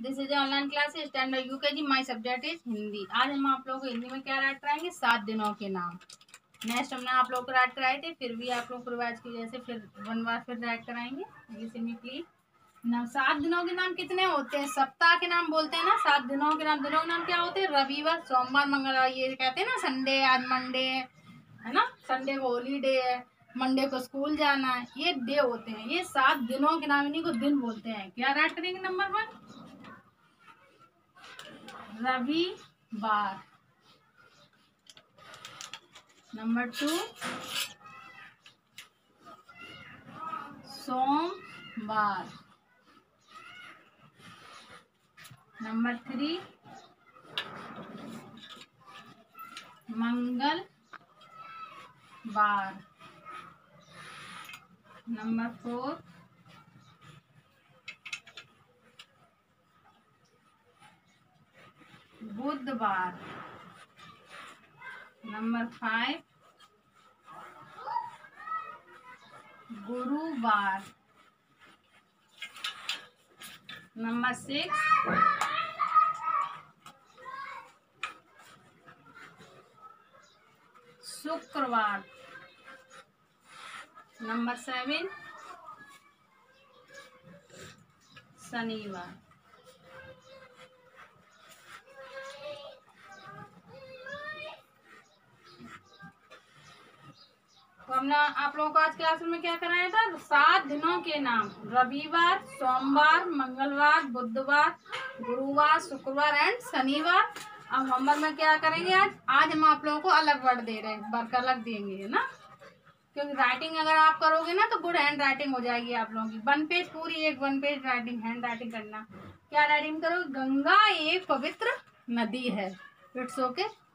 This is online class standard U K G my subject is Hindi आज हम आप लोगों को हिंदी में क्या राइट कराएँगे? सात दिनों के नाम। नेक्स्ट हमने आप लोग को राइट कराए थे, फिर भी आप लोग को की वजह से फिर वन बार फिर राइट कराएँगे। ना सात दिनों के नाम कितने होते हैं? सप्ताह के नाम बोलते हैं ना? सात दिनों के नाम। दिनों के नाम क्या होते हैं? रविवार, सोमवार, मंगलवार, ये कहते हैं ना संडे आज मंडे है। ना? संडे को हॉलीडे है। मंडे को स्कूल जाना है। ये डे होते हैं। ये सात दिनों के नाम, इन्हीं को दिन बोलते हैं। क्या राइट करेंगे? नंबर वन रविवार। नंबर टू सोमवार। नंबर थ्री मंगल बार नंबर फोर बुधवार। Number five. गुरुवार। Number six. शुक्रवार। Number seven. शनिवार। तो हमने आप लोगों को आज क्लास में क्या कराया था? सात दिनों के नाम। रविवार, सोमवार, मंगलवार, बुधवार, गुरुवार, शुक्रवार एंड शनिवार। अब होमवर्क में क्या करेंगे आज? आज हम आप लोगों को अलग वर्ड दे रहे हैं वर्क अलग देंगे, है ना? क्योंकि राइटिंग अगर आप करोगे ना तो गुड हैंड राइटिंग हो जाएगी आप लोगों की। वन पेज पूरी, एक one page writing hand writing करना। क्या राइटिंग करोगे? गंगा एक पवित्र नदी है। It's okay